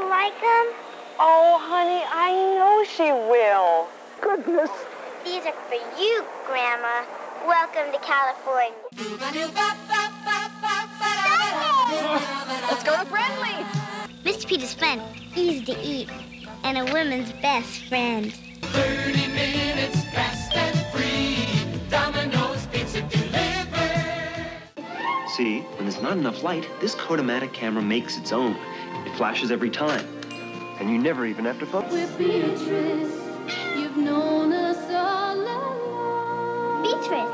like them? Oh, honey, I know she will. Goodness. These are for you, Grandma. Welcome to California. Let's go to Friendly. Mr. Peter's fun, easy to eat, and a woman's best friend. 30 minutes fast and free. Domino's Pizza delivered. See, when there's not enough light, this Kodamatic camera makes its own. It flashes every time. And you never even have to focus. We're Beatrice. You've known us all along. Beatrice.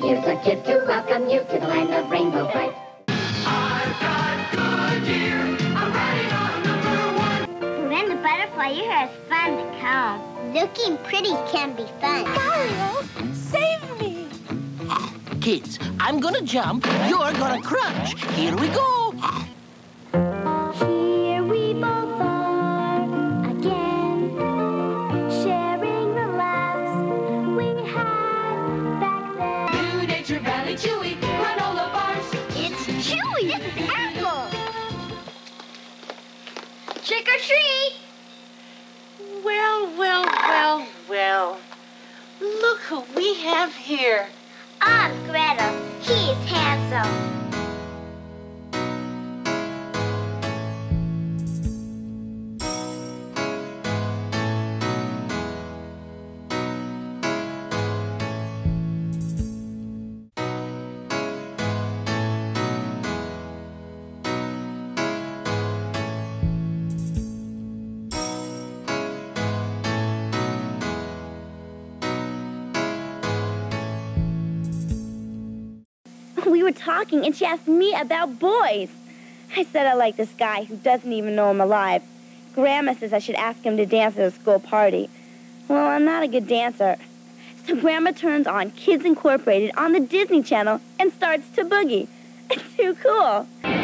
Here's a kid to welcome you to the land of Rainbow Brite. I've got Goodyear. I'm riding on number one. When the butterfly, your hair is fun to comb. Looking pretty can be fun. Mario, save me. Kids, I'm gonna jump, you're gonna crunch. Here we go. Here we both are again, sharing the laughs we had back then. New Nature Valley Chewy granola bars. It's Chewy. It's Apple. Trick or treat. Well, well, well, well. Look who we have here. I'm Gretel. He's handsome. Were talking, and she asked me about boys. I said I like this guy who doesn't even know I'm alive. Grandma says I should ask him to dance at a school party. Well, I'm not a good dancer. So Grandma turns on Kids Incorporated on the Disney Channel and starts to boogie. It's too cool.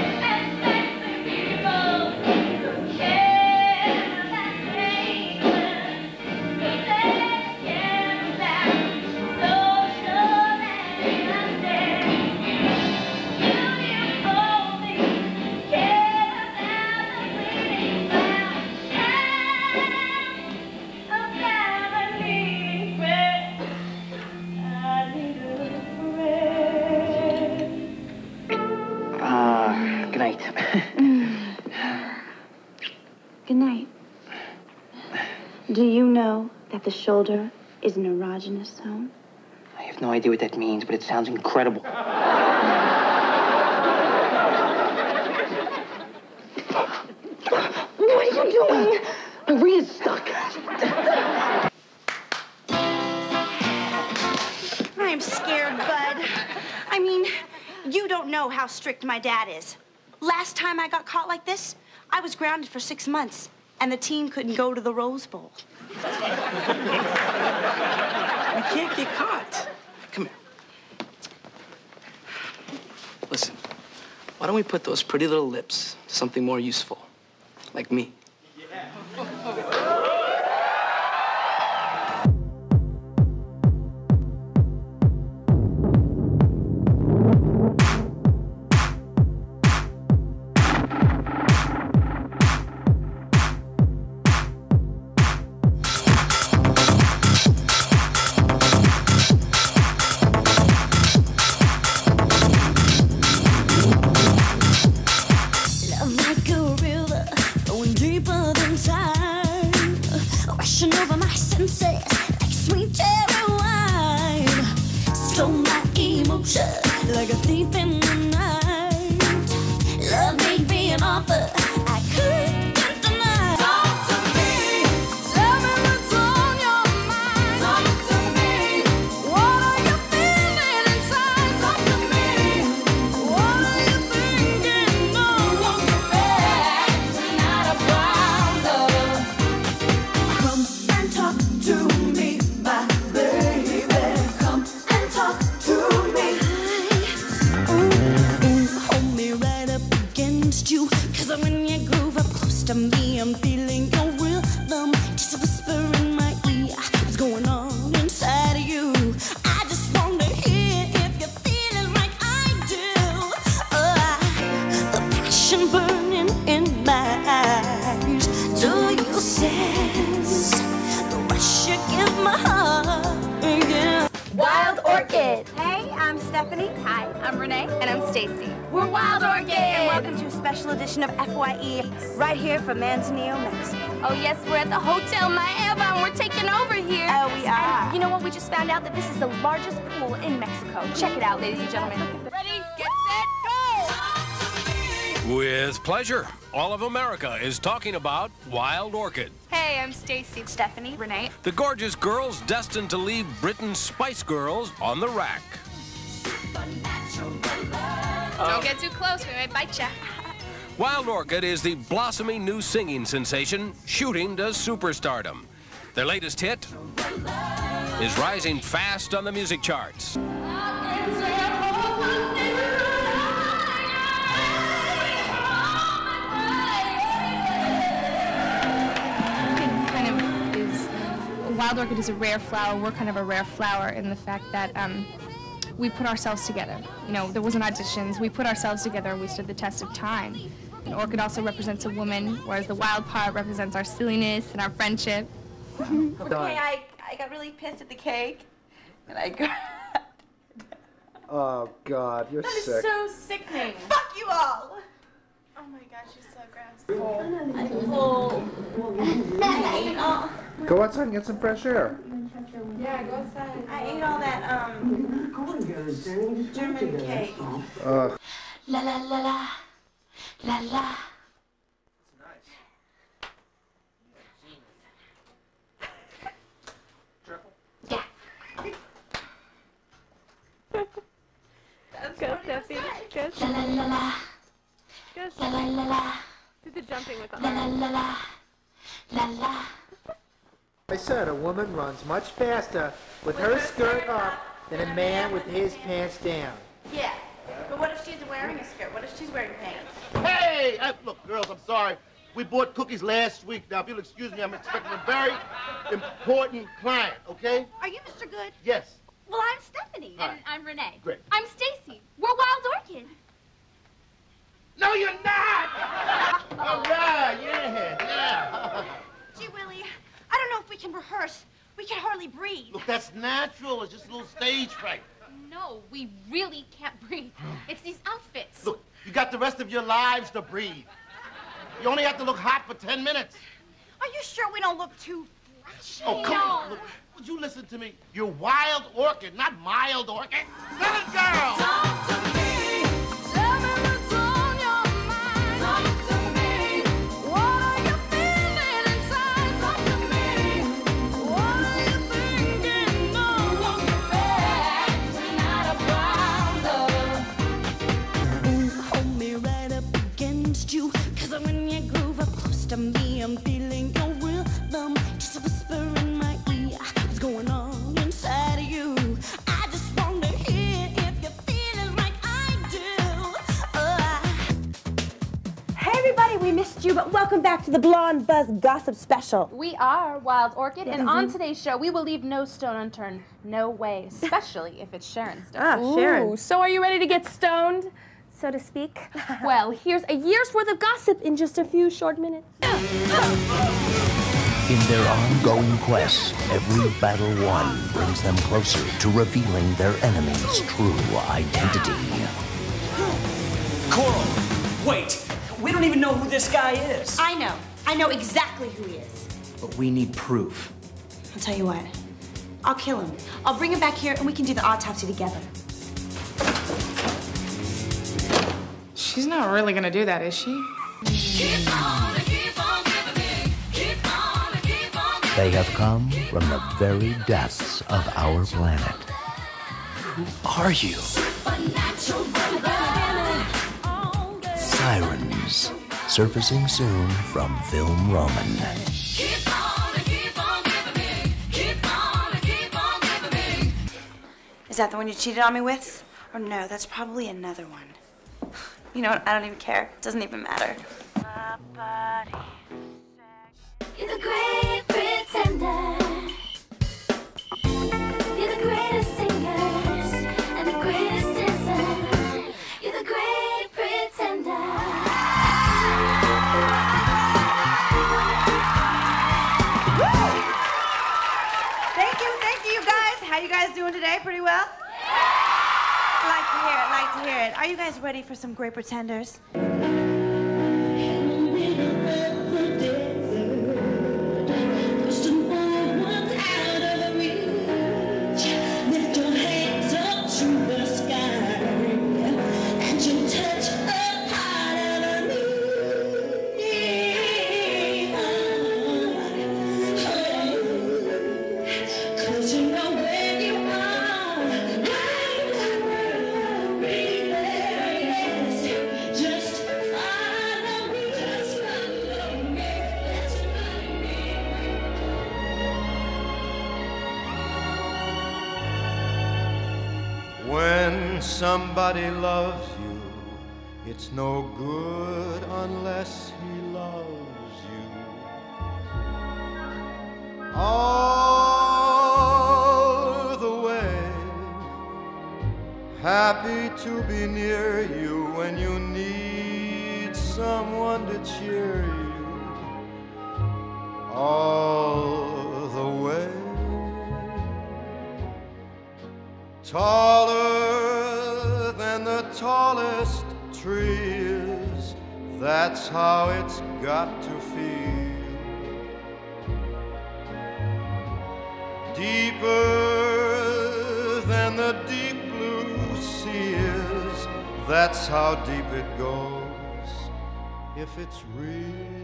Do you know that the shoulder is an erogenous zone? I have no idea what that means, but it sounds incredible. What are you doing? Maria's stuck. I'm scared, Bud. I mean, you don't know how strict my dad is. Last time I got caught like this, I was grounded for six months, and the team couldn't go to the Rose Bowl. We can't get caught. Come here. Listen, why don't we put those pretty little lips to something more useful? Like me. Stephanie. Hi, I'm Renee. And I'm Stacy. We're Wild Orchid! And welcome to a special edition of FYE right here from Manzanillo, Mexico. Oh, yes, we're at the Hotel Maeva and we're taking over here. Oh, we are. And you know what? We just found out that this is the largest pool in Mexico. Check it out, ladies and gentlemen. Ready, get set, go! With pleasure, all of America is talking about Wild Orchid. Hey, I'm Stacy. Stephanie. Renee. The gorgeous girls destined to leave Britain's Spice Girls on the rack. Don't get too close, we might bite ya. Wild Orchid is the blossoming new singing sensation shooting to superstardom. Their latest hit is rising fast on the music charts. kind of is wild orchid is a rare flower. We're kind of a rare flower in the fact that um, we put ourselves together. You know, there wasn't auditions. We put ourselves together and we stood the test of time. An orchid also represents a woman, whereas the wild part represents our silliness and our friendship. Okay, I, I got really pissed at the cake. And I got. Oh God, you're That is sick. so sickening. Fuck you all! Oh my gosh, you're so gross. I'm full. I ate all. Go outside and get some fresh air. Yeah, go outside. I ate all that um German cake. Ugh. La la la la. La la. Go, Steffi. Go, La la la la. Go, La la la la. Do the jumping with the La la la la. La la. I said a woman runs much faster with her skirt up than a man with his pants down. Yeah. But what if she's wearing a skirt? What if she's wearing pants? Hey! Uh, look, girls, I'm sorry. We bought cookies last week. Now, if you'll excuse me, I'm expecting a very important client, okay? Are you Mr. Good? Yes. Well, I'm Stephanie. Hi. And I'm Renee. Great. I'm Stacy. We're Wild Orchid. No, you're not! All right, yeah, yeah. Gee, Willie, I don't know if we can rehearse. We can hardly breathe. Look, that's natural. It's just a little stage fright. No, we really can't breathe. It's these outfits. Look, you got the rest of your lives to breathe. You only have to look hot for 10 minutes. Are you sure we don't look too fresh? Oh, come on. Look, would you listen to me? You're wild orchid, not mild orchid. Little girl! The Blonde Buzz Gossip Special. We are Wild Orchid, and on today's show, we will leave no stone unturned. No way, especially if it's Sharon Stone. Ah, Sharon. So are you ready to get stoned, so to speak? Well, here's a year's worth of gossip in just a few short minutes. In their ongoing quest, every battle won brings them closer to revealing their enemy's true identity. Coral, wait. We don't even know who this guy is. I know. I know exactly who he is. But we need proof. I'll tell you what. I'll kill him. I'll bring him back here and we can do the autopsy together. She's not really gonna do that, is she? They have come from the very depths of our planet. Who are you? Sirens, surfacing soon from Film Roman. Is that the one you cheated on me with? Or no, that's probably another one. You know what? I don't even care. It doesn't even matter. You're the great pretender. doing today? Pretty well? Yeah! Like to hear it, like to hear it. Are you guys ready for some great pretenders? Somebody loves you, it's no good unless he loves you. All the way, happy to be near you when you need someone to cheer you. All the way. Taller tallest trees, that's how it's got to feel. Deeper than the deep blue sea is, that's how deep it goes if it's real.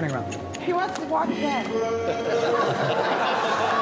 Turning around. He wants to walk again.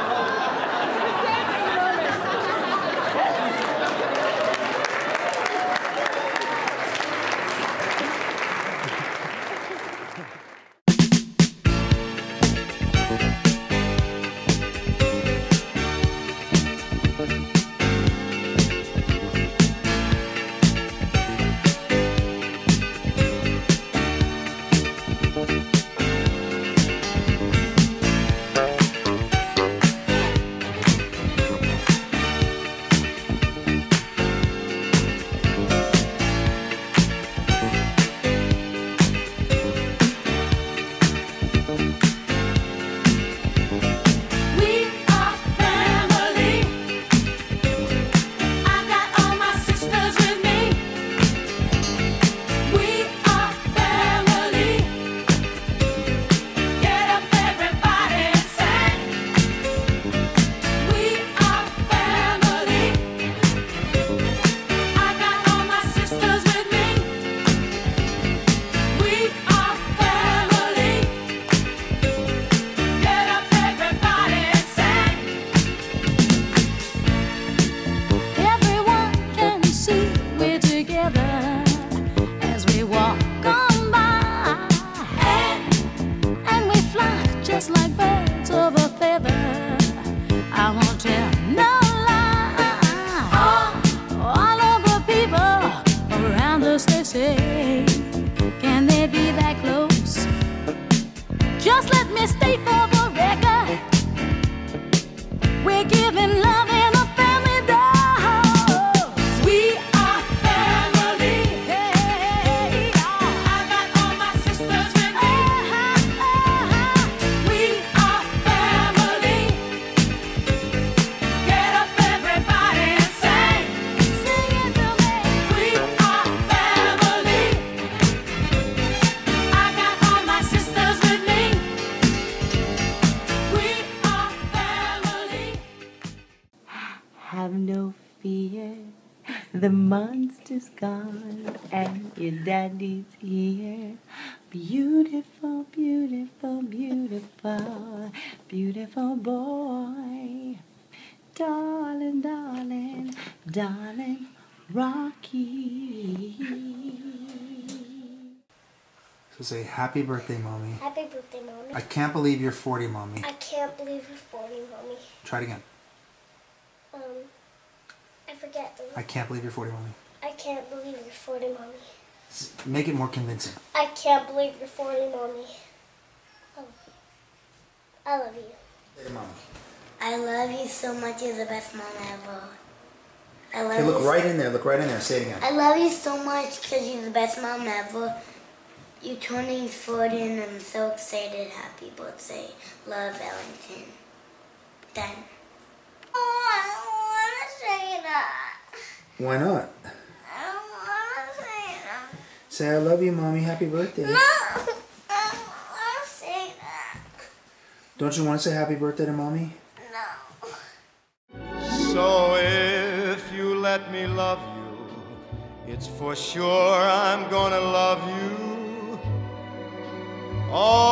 the monster's gone and your daddy's here. Beautiful, beautiful, beautiful, beautiful boy. Darling, darling, darling, Rocky. So say happy birthday, mommy. Happy birthday, Mommy. I can't believe you're 40, mommy. I can't believe you're 40, Mommy. Try it again. Um, I I can't believe you're 40, mommy. I can't believe you're 40, Mommy. Make it more convincing. I can't believe you're 40, Mommy. I love you. I love you. Say to mommy. I love you so much. You're the best mom ever. I love you. Okay, look you. right in there. Look right in there. Say it again. I love you so much because you're the best mom ever. You're turning 40 and I'm so excited. Happy birthday. Love, Ellington. Done. Say that. Why not? I don't want to say that. Say I love you, mommy. Happy birthday. No, I don't want to say that. Don't you want to say happy birthday to mommy? No. So if you let me love you, it's for sure I'm gonna love you. Oh,